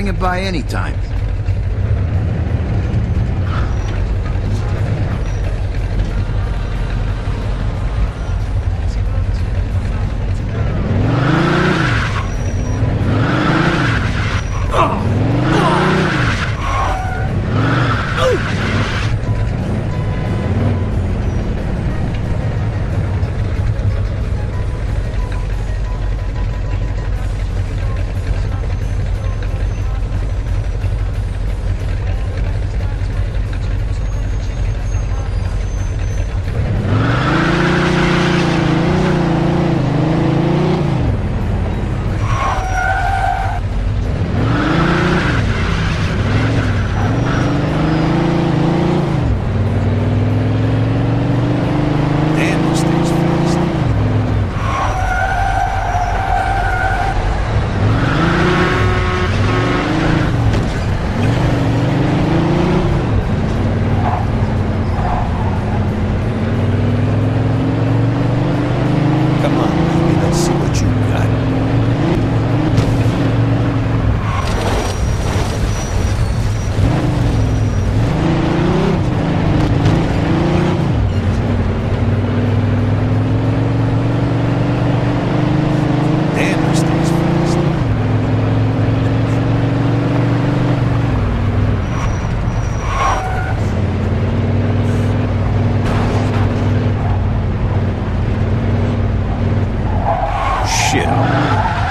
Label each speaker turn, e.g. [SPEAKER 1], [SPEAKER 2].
[SPEAKER 1] Bring it by any time. shit.